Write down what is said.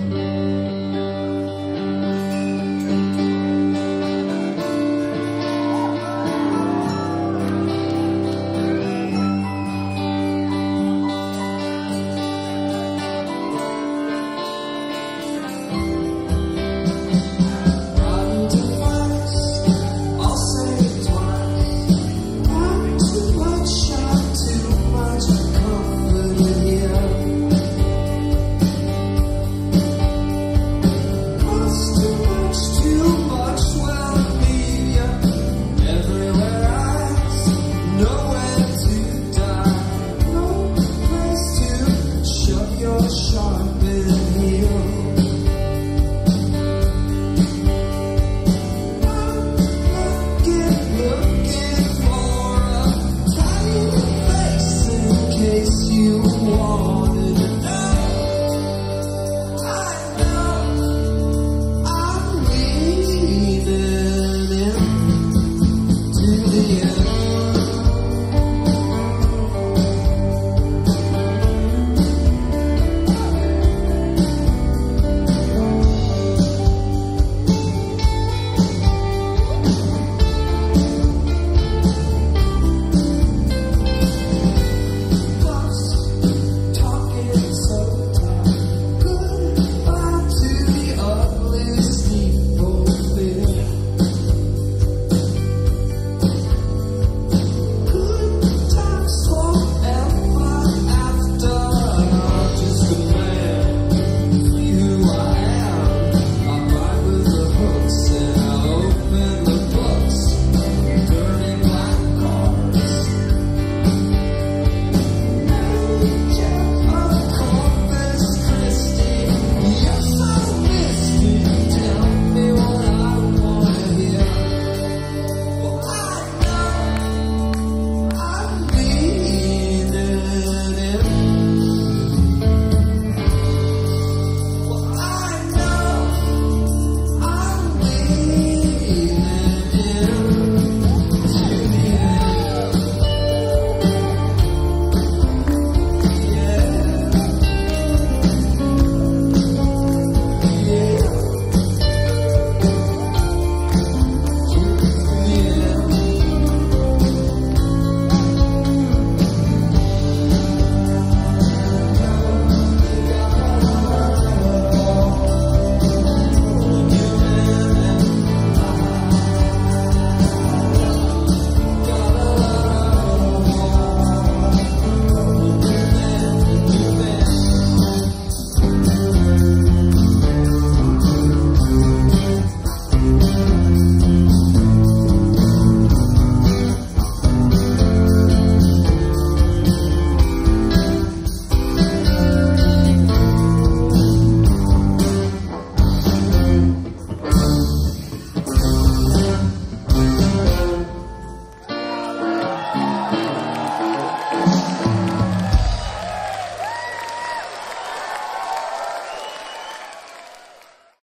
mm